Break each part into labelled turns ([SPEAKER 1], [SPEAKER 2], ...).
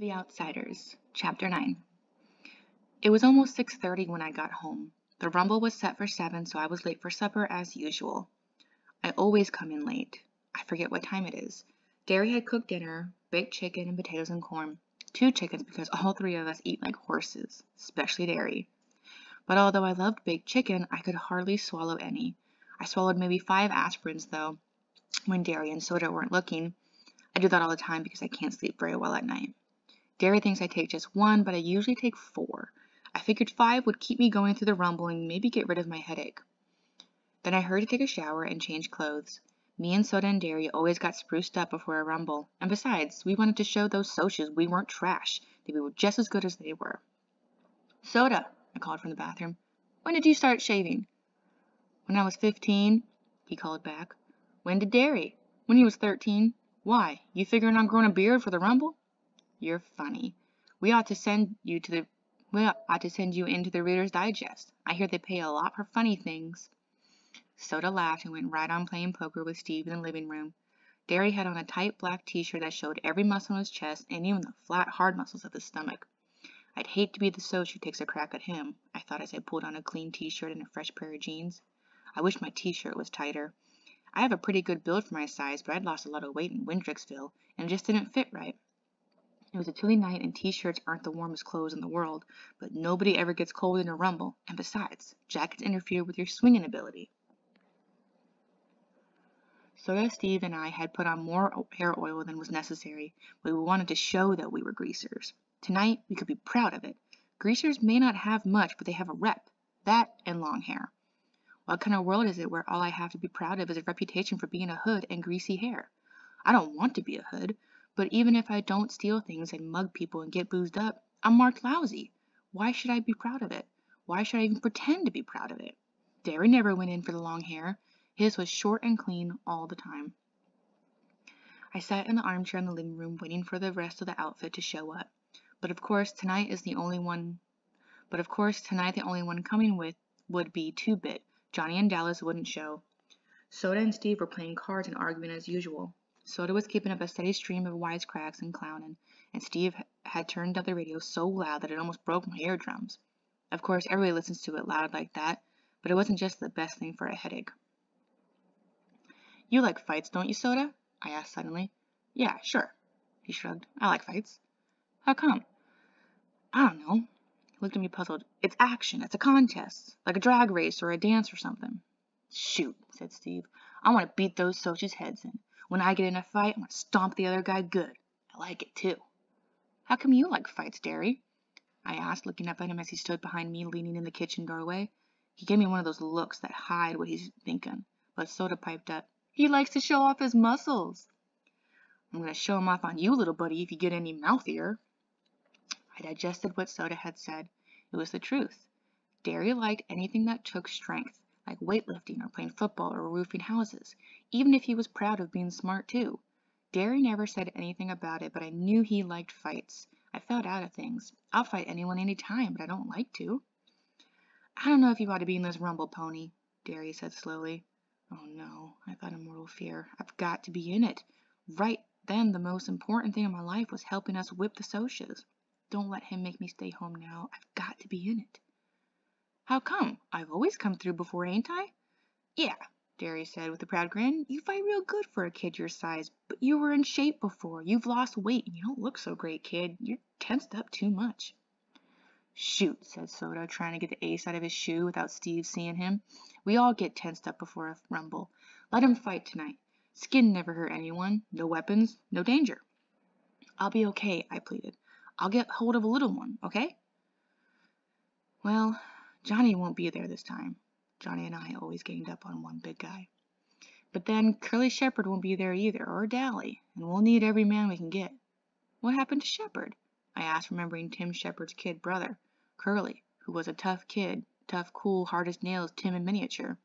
[SPEAKER 1] The Outsiders, Chapter 9 It was almost 6.30 when I got home. The rumble was set for 7, so I was late for supper as usual. I always come in late. I forget what time it is. Darry had cooked dinner, baked chicken and potatoes and corn. Two chickens because all three of us eat like horses, especially Darry. But although I loved baked chicken, I could hardly swallow any. I swallowed maybe five aspirins, though, when Darry and Soda weren't looking. I do that all the time because I can't sleep very well at night. Darry thinks I take just one, but I usually take four. I figured five would keep me going through the rumble and maybe get rid of my headache. Then I hurried to take a shower and change clothes. Me and Soda and Darry always got spruced up before a rumble, and besides, we wanted to show those Socs we weren't trash, that we were just as good as they were. Soda, I called from the bathroom, when did you start shaving? When I was fifteen, he called back. When did Darry? When he was thirteen. Why, you figuring on growing a beard for the rumble? You're funny. We ought to send you to the we ought to send you into the Reader's Digest. I hear they pay a lot for funny things. Soda laughed and went right on playing poker with Steve in the living room. Darry had on a tight black t-shirt that showed every muscle in his chest and even the flat, hard muscles of his stomach. I'd hate to be the Soc who takes a crack at him, I thought as I pulled on a clean t-shirt and a fresh pair of jeans. I wish my t-shirt was tighter. I have a pretty good build for my size, but I'd lost a lot of weight in Windrixville and it just didn't fit right. It was a chilly night and t-shirts aren't the warmest clothes in the world, but nobody ever gets cold in a rumble, and besides, jackets interfere with your swinging ability. Soda, Steve, and I had put on more hair oil than was necessary, but we wanted to show that we were greasers. Tonight, we could be proud of it. Greasers may not have much, but they have a rep. That and long hair. What kind of world is it where all I have to be proud of is a reputation for being a hood and greasy hair? I don't want to be a hood, but even if I don't steal things and mug people and get boozed up, I'm marked lousy. Why should I be proud of it? Why should I even pretend to be proud of it? Darry never went in for the long hair. His was short and clean all the time. I sat in the armchair in the living room waiting for the rest of the outfit to show up. But of course tonight is the only one but of course tonight the only one coming with would be Two Bit. Johnny and Dallas wouldn't show. Soda and Steve were playing cards and arguing as usual. Soda was keeping up a steady stream of wisecracks and clowning, and Steve had turned up the radio so loud that it almost broke my eardrums. Of course, everybody listens to it loud like that, but it wasn't just the best thing for a headache. You like fights, don't you, Soda? I asked suddenly. Yeah, sure. He shrugged. I like fights. How come? I don't know. He looked at me puzzled. It's action. It's a contest. Like a drag race or a dance or something. Shoot, said Steve. I want to beat those Socs' heads in. When I get in a fight, I'm to stomp the other guy good. I like it too. How come you like fights, Darry? I asked, looking up at him as he stood behind me, leaning in the kitchen doorway. He gave me one of those looks that hide what he's thinking, but Soda piped up. He likes to show off his muscles. I'm going to show 'em off on you, little buddy, if you get any mouthier. I digested what Soda had said. It was the truth. Darry liked anything that took strength like weightlifting or playing football or roofing houses, even if he was proud of being smart too. Darry never said anything about it, but I knew he liked fights. I felt out of things. I'll fight anyone anytime, but I don't like to. I don't know if you ought to be in this rumble, Pony, Darry said slowly. Oh no, I thought in mortal fear. I've got to be in it. Right then, the most important thing in my life was helping us whip the Socs. Don't let him make me stay home now. I've got to be in it. How come? I've always come through before, ain't I? Yeah, Darry said with a proud grin. You fight real good for a kid your size, but you were in shape before. You've lost weight and you don't look so great, kid. You're tensed up too much. Shoot, said Soda, trying to get the ace out of his shoe without Steve seeing him. We all get tensed up before a rumble. Let him fight tonight. Skin never hurt anyone. No weapons, no danger. I'll be okay, I pleaded. I'll get hold of a little one, okay? Well, Johnny won't be there this time. Johnny and I always ganged up on one big guy. But then Curly Shepard won't be there either, or Dally, and we'll need every man we can get. What happened to Shepard? I asked, remembering Tim Shepard's kid brother, Curly, who was a tough kid, tough, cool, hard as nails Tim in miniature,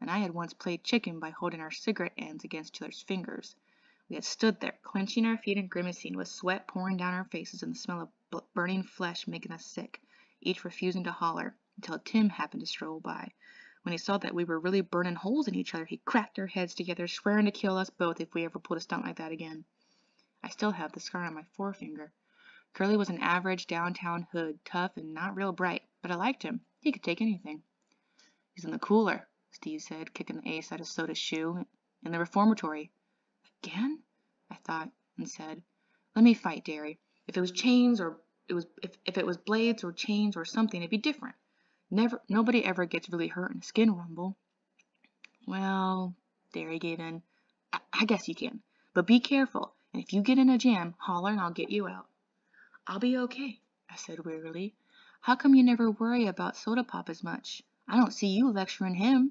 [SPEAKER 1] and I had once played chicken by holding our cigarette ends against each other's fingers. We had stood there, clenching our feet and grimacing, with sweat pouring down our faces and the smell of burning flesh making us sick, each refusing to holler until Tim happened to stroll by. When he saw that we were really burning holes in each other, he cracked our heads together, swearing to kill us both if we ever pulled a stunt like that again. I still have the scar on my forefinger. Curly was an average downtown hood, tough and not real bright, but I liked him. He could take anything. He's in the cooler, Steve said, kicking the ace out of Soda's shoe. In the reformatory. Again? I thought, and said, Let me fight, Darry. If it was chains or it was if, if it was blades or chains or something, it'd be different. Never nobody ever gets really hurt in a skin rumble. Well, Darry gave in. I, I guess you can. But be careful, and if you get in a jam, holler and I'll get you out. I'll be okay, I said wearily. How come you never worry about Soda Pop as much? I don't see you lecturing him.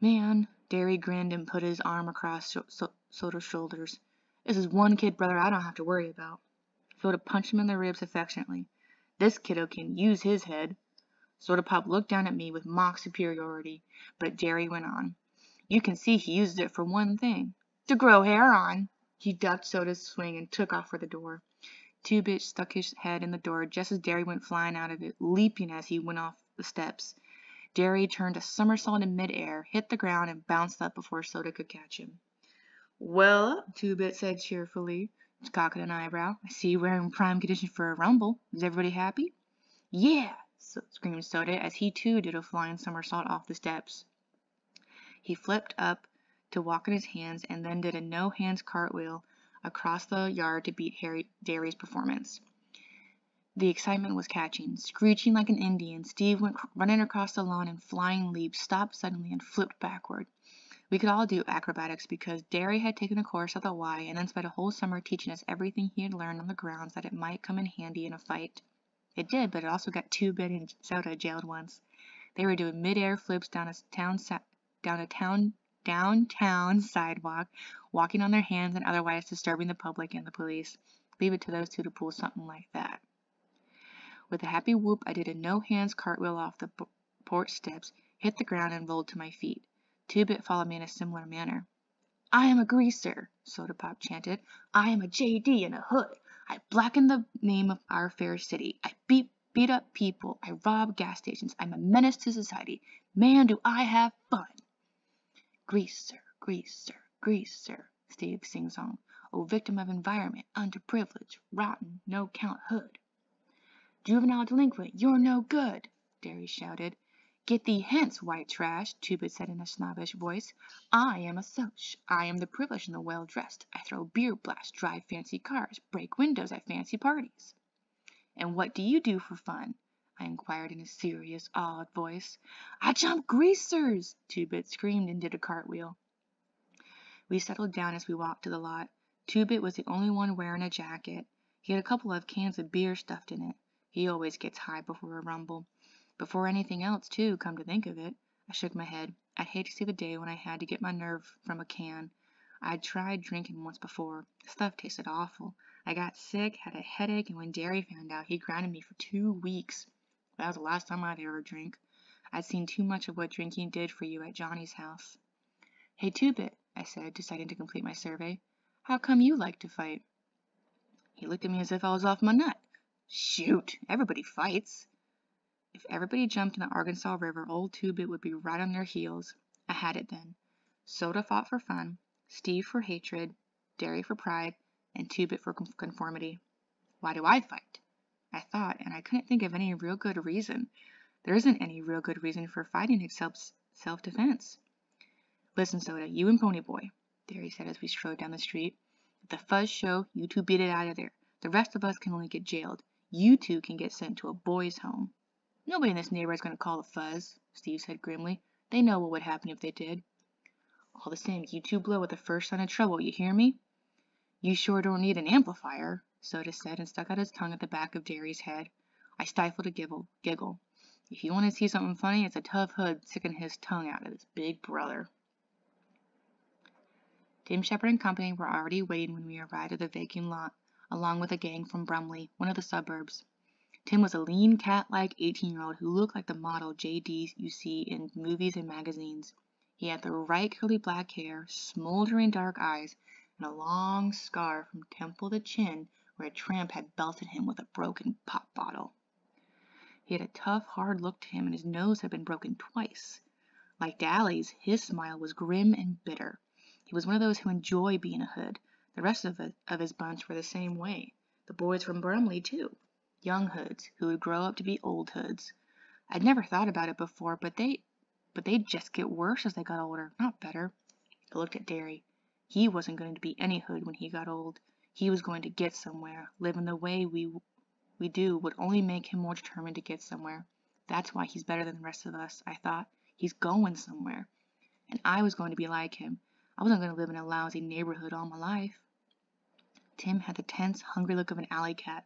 [SPEAKER 1] Man, Darry grinned and put his arm across so Soda's shoulders. This is one kid, brother, I don't have to worry about. Soda punched him in the ribs affectionately. This kiddo can use his head. Soda Pop looked down at me with mock superiority, but Darry went on. You can see he uses it for one thing. To grow hair on. He ducked Soda's swing and took off for the door. Two Bit stuck his head in the door just as Darry went flying out of it, leaping as he went off the steps. Darry turned a somersault in midair, hit the ground, and bounced up before Soda could catch him. Well, Two Bit said cheerfully, cocking an eyebrow. I see we're in prime condition for a rumble. Is everybody happy? Yeah, screamed Soda as he too did a flying somersault off the steps. He flipped up to walk on his hands and then did a no hands cartwheel across the yard to beat Harry Darry's performance. The excitement was catching. Screeching like an Indian, Steve went running across the lawn in flying leaps, stopped suddenly, and flipped backward. We could all do acrobatics because Darry had taken a course at the Y and then spent a whole summer teaching us everything he had learned on the grounds that it might come in handy in a fight. It did, but it also got Two Bit and Soda jailed once. They were doing mid-air flips down a town down a town downtown sidewalk, walking on their hands and otherwise disturbing the public and the police. Leave it to those two to pull something like that. With a happy whoop, I did a no-hands cartwheel off the porch steps, hit the ground, and rolled to my feet. Two-Bit followed me in a similar manner. I am a greaser, Soda Pop chanted. I am a JD in a hood. I blacken the name of our fair city. I beat beat up people. I rob gas stations. I'm a menace to society. Man, do I have fun. Greaser, greaser, greaser, Steve sing-song. O victim of environment, underprivileged, rotten, no-count hood. Juvenile delinquent, you're no good, Darry shouted. Get thee hence, white trash, Two-Bit said in a snobbish voice. I am a Soc. I am the privileged and the well-dressed. I throw beer blasts, drive fancy cars, break windows at fancy parties. And what do you do for fun? I inquired in a serious, awed voice. I jump greasers! Two-Bit screamed and did a cartwheel. We settled down as we walked to the lot. Two-Bit was the only one wearing a jacket. He had a couple of cans of beer stuffed in it. He always gets high before a rumble. Before anything else, too, come to think of it. I shook my head. I'd hate to see the day when I had to get my nerve from a can. I'd tried drinking once before. The stuff tasted awful. I got sick, had a headache, and when Darry found out, he grounded me for two weeks. That was the last time I'd ever drink. I'd seen too much of what drinking did for you at Johnny's house. Hey, Two-Bit, I said, deciding to complete my survey. How come you like to fight? He looked at me as if I was off my nut. Shoot, everybody fights. If everybody jumped in the Arkansas River, old Two-Bit would be right on their heels. I had it then. Soda fought for fun, Steve for hatred, Darry for pride, and Two-Bit for conformity. Why do I fight? I thought, and I couldn't think of any real good reason. There isn't any real good reason for fighting except self-defense. Listen, Soda, you and Ponyboy, Darry said as we strode down the street. At the Fuzz show, you two beat it out of there. The rest of us can only get jailed. You two can get sent to a boys' home. Nobody in this neighborhood is going to call the Fuzz, Steve said grimly. They know what would happen if they did. All the same, you two blow at the first sign of trouble, you hear me? You sure don't need an amplifier, Soda said and stuck out his tongue at the back of Darry's head. I stifled a giggle. giggle. If you want to see something funny, it's a tough hood sticking his tongue out at his big brother. Tim Shepard and company were already waiting when we arrived at the vacant lot, along with a gang from Brumley, one of the suburbs. Tim was a lean, cat-like 18-year-old who looked like the model JD you see in movies and magazines. He had the right curly black hair, smoldering dark eyes, and a long scar from temple to chin where a tramp had belted him with a broken pop bottle. He had a tough, hard look to him, and his nose had been broken twice. Like Dally's, his smile was grim and bitter. He was one of those who enjoy being a hood, The rest of, it, of his bunch were the same way. The boys from Brumley, too. Young hoods who would grow up to be old hoods. I'd never thought about it before, but they but they'd just get worse as they got older, not better. I looked at Darry. He wasn't going to be any hood when he got old. He was going to get somewhere. Living the way we we do would only make him more determined to get somewhere. That's why he's better than the rest of us, I thought. He's going somewhere. And I was going to be like him. I wasn't going to live in a lousy neighborhood all my life. Tim had the tense, hungry look of an alley cat.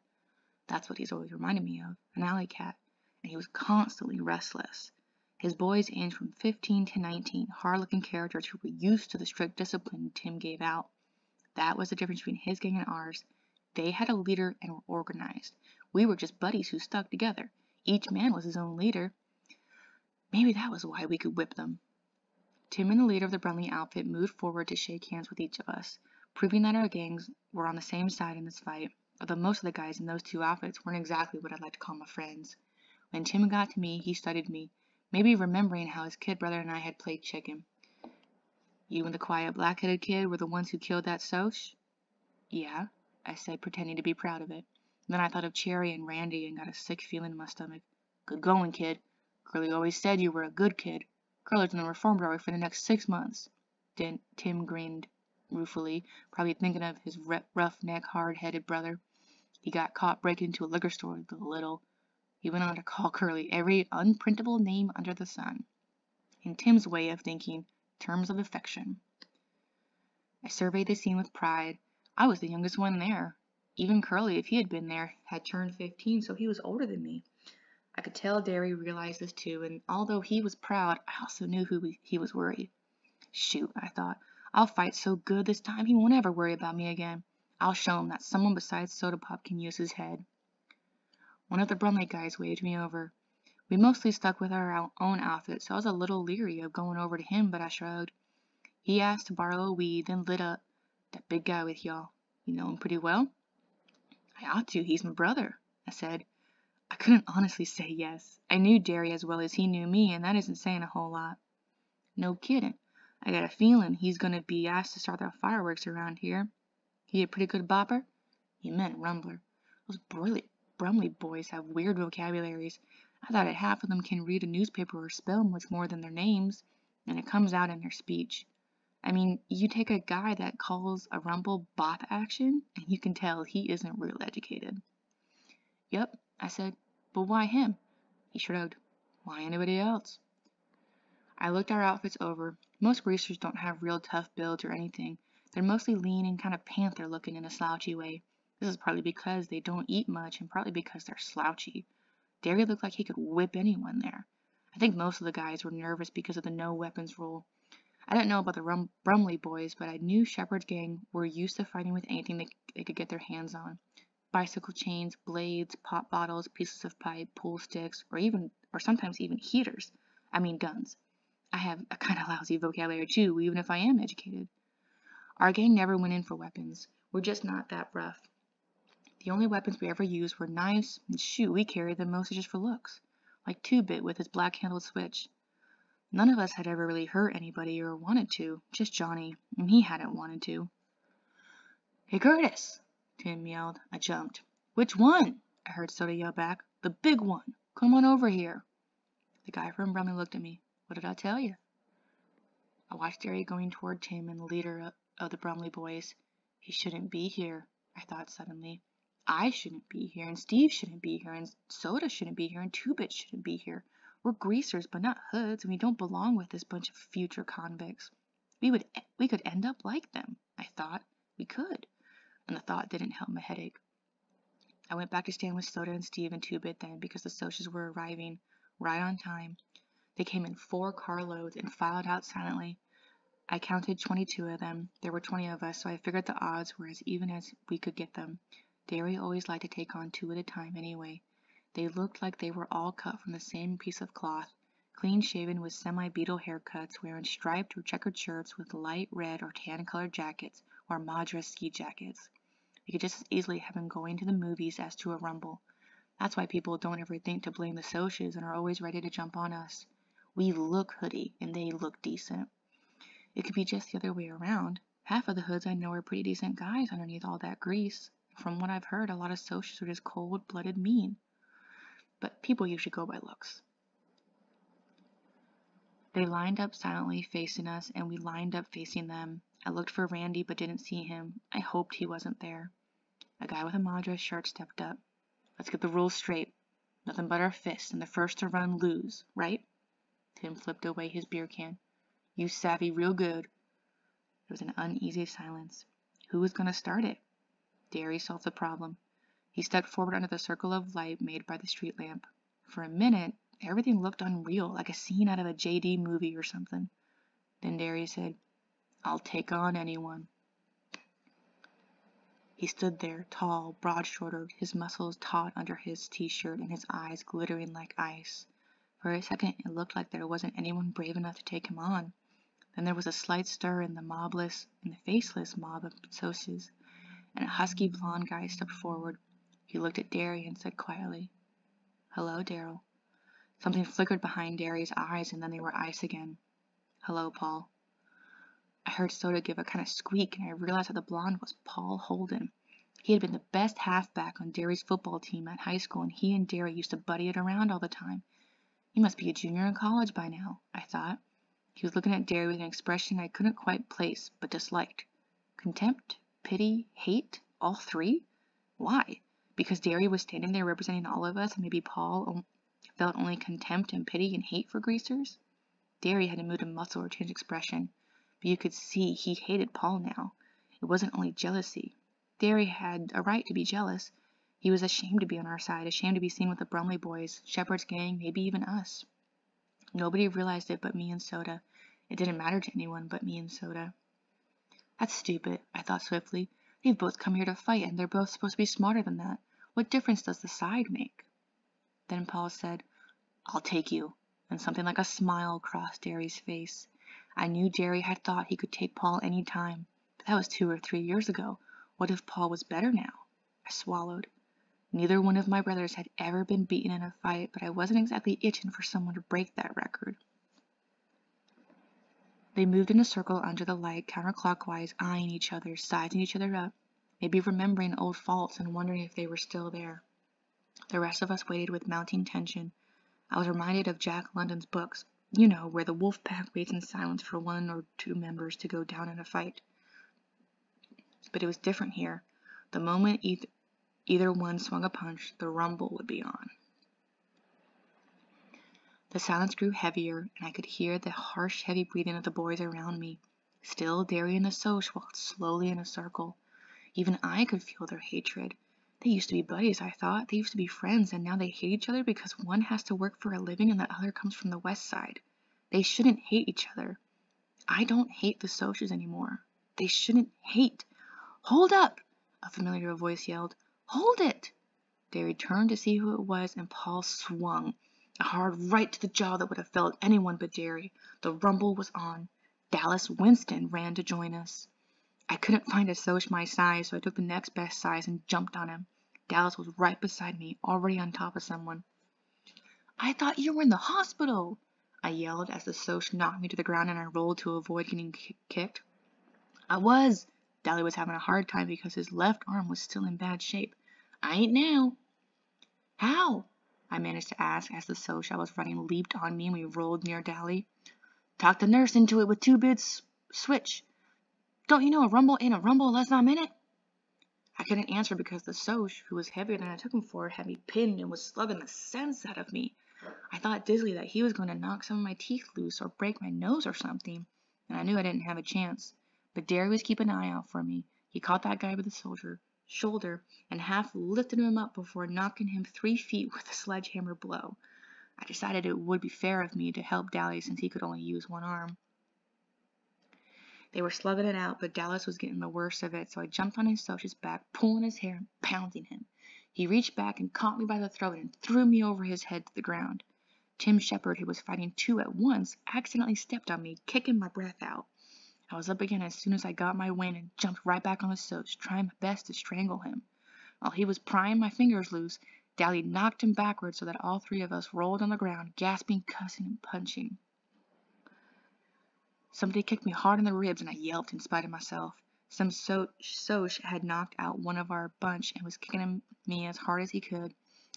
[SPEAKER 1] That's what he's always reminded me of, an alley cat. And he was constantly restless. His boys aged from 15 to 19, hard-looking characters who were used to the strict discipline Tim gave out. That was the difference between his gang and ours. They had a leader and were organized. We were just buddies who stuck together. Each man was his own leader. Maybe that was why we could whip them. Tim and the leader of the Brumley outfit moved forward to shake hands with each of us, proving that our gangs were on the same side in this fight, although most of the guys in those two outfits weren't exactly what I'd like to call my friends. When Tim got to me, he studied me, maybe remembering how his kid brother and I had played chicken. You and the quiet black-headed kid were the ones who killed that Soc? Yeah, I said, pretending to be proud of it. Then I thought of Cherry and Randy and got a sick feeling in my stomach. Good going, kid. Curly always said you were a good kid. Curly's in the reformatory for the next six months. Then Tim grinned ruefully, probably thinking of his rough-neck, hard-headed brother. He got caught breaking into a liquor store, the little. He went on to call Curly every unprintable name under the sun. In Tim's way of thinking, terms of affection. I surveyed the scene with pride. I was the youngest one there. Even Curly, if he had been there, had turned 15, so he was older than me. I could tell Darry realized this too, and although he was proud, I also knew who he was worried. Shoot, I thought, I'll fight so good this time he won't ever worry about me again. I'll show him that someone besides Soda Pop can use his head. One of the Brumley guys waved me over. We mostly stuck with our own outfit, so I was a little leery of going over to him, but I shrugged. He asked to borrow a weed, then lit up. That big guy with y'all. You know him pretty well? I ought to. He's my brother, I said. I couldn't honestly say yes. I knew Darry as well as he knew me, and that isn't saying a whole lot. No kidding. I got a feeling he's going to be asked to start the fireworks around here. He a pretty good bopper? He meant rumbler. Those Brumley boys have weird vocabularies. I thought that half of them can read a newspaper or spell much more than their names, and it comes out in their speech. I mean, you take a guy that calls a rumble bop action, and you can tell he isn't real educated. Yep, I said, but why him? He shrugged. Why anybody else? I looked our outfits over. Most greasers don't have real tough builds or anything. They're mostly lean and kind of panther looking in a slouchy way. This is partly because they don't eat much and partly because they're slouchy. Darry looked like he could whip anyone there. I think most of the guys were nervous because of the no weapons rule. I didn't know about the Rum Brumley boys, but I knew Shepard's gang were used to fighting with anything they, they could get their hands on. Bicycle chains, blades, pop bottles, pieces of pipe, pool sticks, or even, or sometimes even heaters. I mean guns. I have a kind of lousy vocabulary too, even if I am educated. Our gang never went in for weapons. We're just not that rough. The only weapons we ever used were knives, and shoot, we carried them mostly just for looks, like Two-Bit with his black-handled switch. None of us had ever really hurt anybody or wanted to, just Johnny, and he hadn't wanted to. Hey, Curtis! Tim yelled. I jumped. Which one? I heard Soda yell back. The big one! Come on over here! The guy from Brumley looked at me. What did I tell you? I watched Darry going toward Tim and the leader of the Brumley boys. He shouldn't be here, I thought suddenly. I shouldn't be here, and Steve shouldn't be here, and Soda shouldn't be here, and Two-Bit shouldn't be here. We're greasers, but not hoods, and we don't belong with this bunch of future convicts. We would we could end up like them, I thought. We could. And the thought didn't help my headache. I went back to stand with Soda and Steve and Two-Bit then because the Socs were arriving right on time. They came in four carloads and filed out silently. I counted 22 of them. There were 20 of us, so I figured the odds were as even as we could get them. Darry always liked to take on two at a time anyway. They looked like they were all cut from the same piece of cloth, clean shaven with semi-Beatle haircuts, wearing striped or checkered shirts with light red or tan colored jackets or Madras ski jackets. We could just as easily have been going to the movies as to a rumble. That's why people don't ever think to blame the Socs and are always ready to jump on us. We look hoodie and they look decent. It could be just the other way around. Half of the hoods I know are pretty decent guys underneath all that grease. From what I've heard, a lot of socials are just cold-blooded mean. But people usually go by looks. They lined up silently facing us, and we lined up facing them. I looked for Randy but didn't see him. I hoped he wasn't there. A guy with a Madras shirt stepped up. Let's get the rules straight. Nothing but our fists, and the first to run lose, right? Tim flipped away his beer can. You savvy real good. There was an uneasy silence. Who was going to start it? Darry solved the problem. He stepped forward under the circle of light made by the street lamp. For a minute, everything looked unreal, like a scene out of a JD movie or something. Then Darry said, I'll take on anyone. He stood there, tall, broad-shouldered, his muscles taut under his t-shirt and his eyes glittering like ice. For a second it looked like there wasn't anyone brave enough to take him on. Then there was a slight stir in the mobless, in the faceless mob of Socs, and a husky blond guy stepped forward. He looked at Darry and said quietly, Hello, Darrel. Something flickered behind Darry's eyes and then they were ice again. Hello, Paul. I heard Soda give a kind of squeak and I realized that the blonde was Paul Holden. He had been the best halfback on Darry's football team at high school and he and Darry used to buddy it around all the time. He must be a junior in college by now, I thought. He was looking at Darry with an expression I couldn't quite place, but disliked. Contempt? Pity? Hate? All three? Why? Because Darry was standing there representing all of us and maybe Paul felt only contempt and pity and hate for greasers? Darry hadn't moved a muscle or changed expression but you could see he hated Paul now. It wasn't only jealousy. Darry had a right to be jealous. He was ashamed to be on our side, ashamed to be seen with the Brumley boys, Shepard's gang, maybe even us. Nobody realized it but me and Soda. It didn't matter to anyone but me and Soda. That's stupid, I thought swiftly. They've both come here to fight, and they're both supposed to be smarter than that. What difference does the side make? Then Paul said, I'll take you, and something like a smile crossed Darry's face. I knew Darry had thought he could take Paul any time, but that was two or three years ago. What if Paul was better now? I swallowed. Neither one of my brothers had ever been beaten in a fight, but I wasn't exactly itching for someone to break that record. They moved in a circle under the light, counterclockwise, eyeing each other, sizing each other up, maybe remembering old faults and wondering if they were still there. The rest of us waited with mounting tension. I was reminded of Jack London's books, you know, where the wolf pack waits in silence for one or two members to go down in a fight. But it was different here. The moment either, either one swung a punch, the rumble would be on. The silence grew heavier, and I could hear the harsh, heavy breathing of the boys around me. Still, Darry and the Soc walked slowly in a circle. Even I could feel their hatred. They used to be buddies, I thought. They used to be friends, and now they hate each other because one has to work for a living and the other comes from the west side. They shouldn't hate each other. I don't hate the Socs anymore. They shouldn't hate. Hold up! A familiar voice yelled. Hold it! Darry turned to see who it was, and Paul swung. A hard right to the jaw that would have felled anyone but Darry. The rumble was on. Dallas Winston ran to join us. I couldn't find a Soc my size, so I took the next best size and jumped on him. Dallas was right beside me, already on top of someone. I thought you were in the hospital, I yelled as the Soc knocked me to the ground and I rolled to avoid getting kicked. I was. Dally was having a hard time because his left arm was still in bad shape. I ain't now. How? I managed to ask as the Soc I was running leaped on me and we rolled near Dally. Talk the nurse into it with two bits switch. Don't you know a rumble ain't a rumble unless I'm in? I couldn't answer because the Soc, who was heavier than I took him for, had me pinned and was slugging the sense out of me. I thought dizzily that he was going to knock some of my teeth loose or break my nose or something, and I knew I didn't have a chance. But Darry was keeping an eye out for me. He caught that guy with the soldier shoulder and half lifted him up before knocking him three feet with a sledgehammer blow. I decided it would be fair of me to help Dally since he could only use one arm. They were slugging it out, but Dallas was getting the worst of it, so I jumped on his Soc's back, pulling his hair and pounding him. He reached back and caught me by the throat and threw me over his head to the ground. Tim Shepard, who was fighting two at once, accidentally stepped on me, kicking my breath out. I was up again as soon as I got my wind and jumped right back on the Soc, trying my best to strangle him. While he was prying my fingers loose, Dally knocked him backwards so that all three of us rolled on the ground, gasping, cussing, and punching. Somebody kicked me hard in the ribs and I yelped in spite of myself. Some so Soc had knocked out one of our bunch and was kicking me as hard as he could.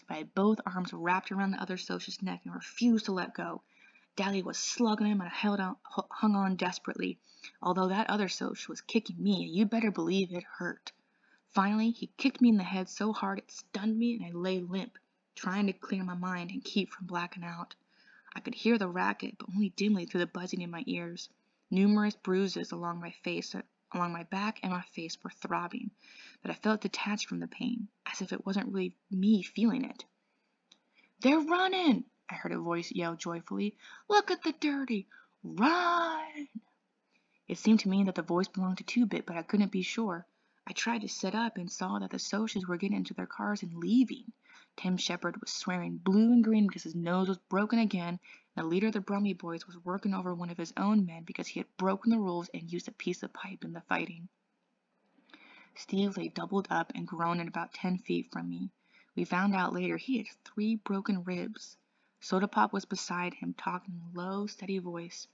[SPEAKER 1] But I had both arms wrapped around the other Soc's neck and refused to let go. Dally was slugging him and I held on, hung on desperately, although that other Soc was kicking me and you better believe it hurt. Finally, he kicked me in the head so hard it stunned me and I lay limp, trying to clear my mind and keep from blacking out. I could hear the racket, but only dimly through the buzzing in my ears. Numerous bruises along my face uh, along my back and my face were throbbing, but I felt detached from the pain, as if it wasn't really me feeling it. They're running! I heard a voice yell joyfully. Look at the dirty! Run! It seemed to me that the voice belonged to Two Bit, but I couldn't be sure. I tried to sit up and saw that the Socs were getting into their cars and leaving. Tim Shepard was swearing blue and green because his nose was broken again and the leader of the Brumley Boys was working over one of his own men because he had broken the rules and used a piece of pipe in the fighting. Steve lay doubled up and groaning about ten feet from me. We found out later he had three broken ribs. Soda Pop was beside him, talking in a low, steady voice.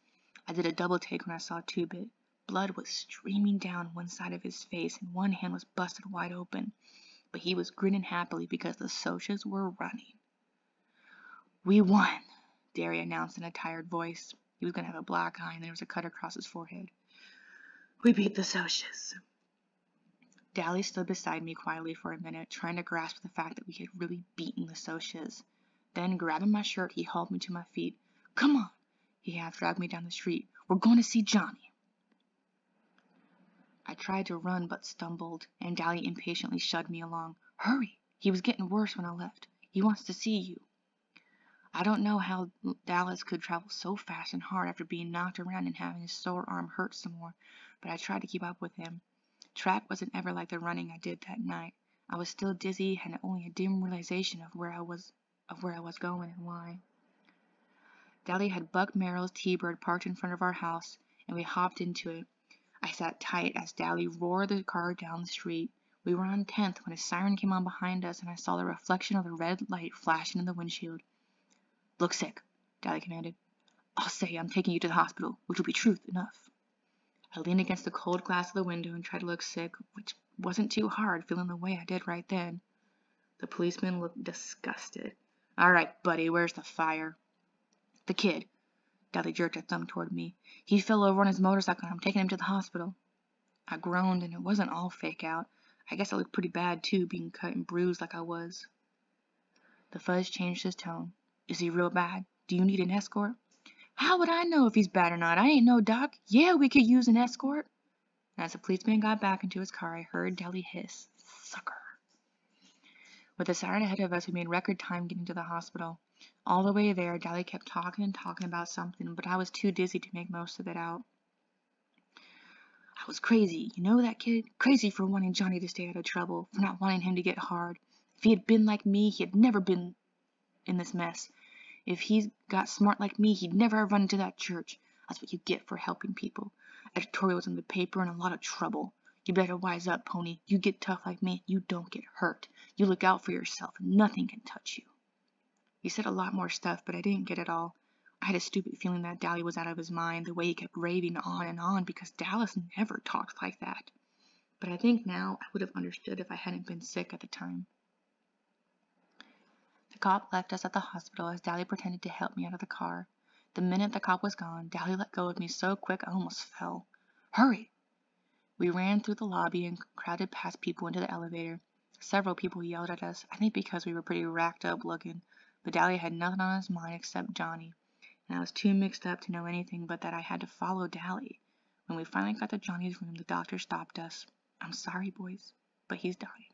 [SPEAKER 1] I did a double take when I saw Two Bit. Blood was streaming down one side of his face and one hand was busted wide open. But he was grinning happily because the Socs were running. We won, Darry announced in a tired voice. He was going to have a black eye and there was a cut across his forehead. We beat the Socs. Dally stood beside me quietly for a minute, trying to grasp the fact that we had really beaten the Socs. Then, grabbing my shirt, he hauled me to my feet. Come on! He half dragged me down the street. We're going to see Johnny. I tried to run but stumbled, and Dally impatiently shoved me along. Hurry! He was getting worse when I left. He wants to see you. I don't know how Dallas could travel so fast and hard after being knocked around and having his sore arm hurt some more, but I tried to keep up with him. Track wasn't ever like the running I did that night. I was still dizzy and had only a dim realization of where I was of where I was going and why. Dally had Buck Merrill's T-Bird parked in front of our house, and we hopped into it. I sat tight as Dally roared the car down the street. We were on 10th when a siren came on behind us, and I saw the reflection of the red light flashing in the windshield. Look sick, Dally commanded. I'll say I'm taking you to the hospital, which will be truth enough. I leaned against the cold glass of the window and tried to look sick, which wasn't too hard, feeling the way I did right then. The policeman looked disgusted. All right, buddy, where's the fire? The kid. Dally jerked a thumb toward me. He fell over on his motorcycle and I'm taking him to the hospital. I groaned and it wasn't all fake out. I guess I looked pretty bad too, being cut and bruised like I was. The fuzz changed his tone. Is he real bad? Do you need an escort? How would I know if he's bad or not? I ain't no doc. Yeah, we could use an escort. As the policeman got back into his car, I heard Dally hiss, Sucker. With the siren ahead of us, we made record time getting to the hospital. All the way there, Dally kept talking and talking about something, but I was too dizzy to make most of it out. I was crazy, you know that kid? Crazy for wanting Johnny to stay out of trouble, for not wanting him to get hard. If he had been like me, he had never been in this mess. If he's got smart like me, he'd never have run into that church. That's what you get for helping people. Editorials in the paper and a lot of trouble. You better wise up, pony. You get tough like me, you don't get hurt. You look out for yourself, nothing can touch you. He said a lot more stuff, but I didn't get it all. I had a stupid feeling that Dally was out of his mind, the way he kept raving on and on, because Dallas never talked like that. But I think now I would have understood if I hadn't been sick at the time. The cop left us at the hospital as Dally pretended to help me out of the car. The minute the cop was gone, Dally let go of me so quick I almost fell. Hurry! We ran through the lobby and crowded past people into the elevator. Several people yelled at us, I think because we were pretty racked up looking, but Dally had nothing on his mind except Johnny, and I was too mixed up to know anything but that I had to follow Dally. When we finally got to Johnny's room, the doctor stopped us. I'm sorry, boys, but he's dying.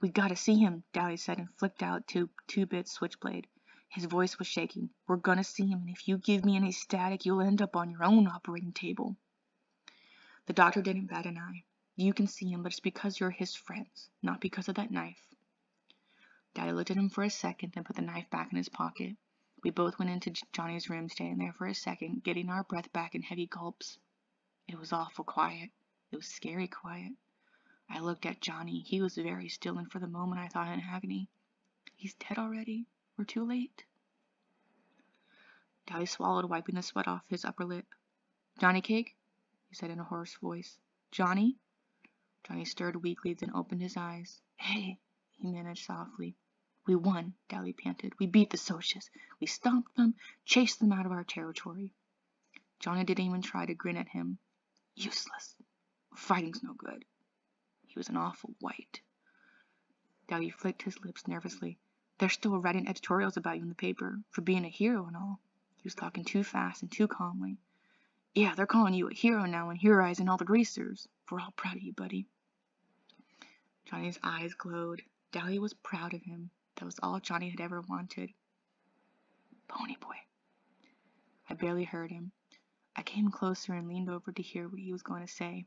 [SPEAKER 1] We gotta see him, Dally said and flicked out two two-bit switchblade. His voice was shaking. We're gonna see him, and if you give me any static, you'll end up on your own operating table. The doctor didn't bat an eye. You can see him, but it's because you're his friends, not because of that knife. Dally looked at him for a second, then put the knife back in his pocket. We both went into Johnny's room, staying there for a second, getting our breath back in heavy gulps. It was awful quiet. It was scary quiet. I looked at Johnny. He was very still, and for the moment I thought in agony, He's dead already? We're too late? Dally swallowed, wiping the sweat off his upper lip. Johnnycake? He said in a hoarse voice. Johnny? Johnny stirred weakly, then opened his eyes. Hey, he managed softly. We won, Dally panted. We beat the Socs. We stomped them, chased them out of our territory. Johnny didn't even try to grin at him. Useless. Fighting's no good. He was an awful white. Dally flicked his lips nervously. They're still writing editorials about you in the paper, for being a hero and all. He was talking too fast and too calmly. Yeah, they're calling you a hero now and heroizing all the greasers. We're all proud of you, buddy. Johnny's eyes glowed. Dally was proud of him. That was all Johnny had ever wanted. Ponyboy. I barely heard him. I came closer and leaned over to hear what he was going to say.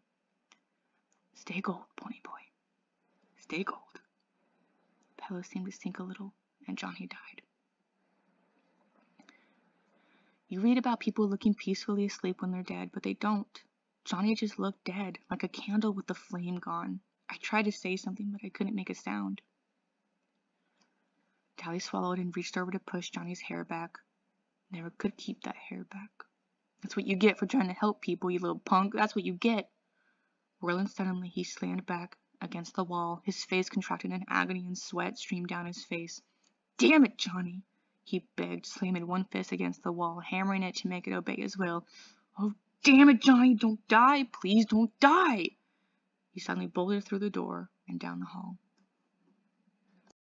[SPEAKER 1] Stay gold, pony boy. Stay gold. The Pillow seemed to sink a little, and Johnny died. You read about people looking peacefully asleep when they're dead, but they don't. Johnny just looked dead, like a candle with the flame gone. I tried to say something, but I couldn't make a sound. Dally swallowed and reached over to push Johnny's hair back. Never could keep that hair back. That's what you get for trying to help people, you little punk. That's what you get. Whirling suddenly, he slammed back against the wall. His face contracted in agony and sweat streamed down his face. Damn it, Johnny, he begged, slamming one fist against the wall, hammering it to make it obey his will. Oh, damn it, Johnny, don't die. Please don't die. He suddenly bolted through the door and down the hall.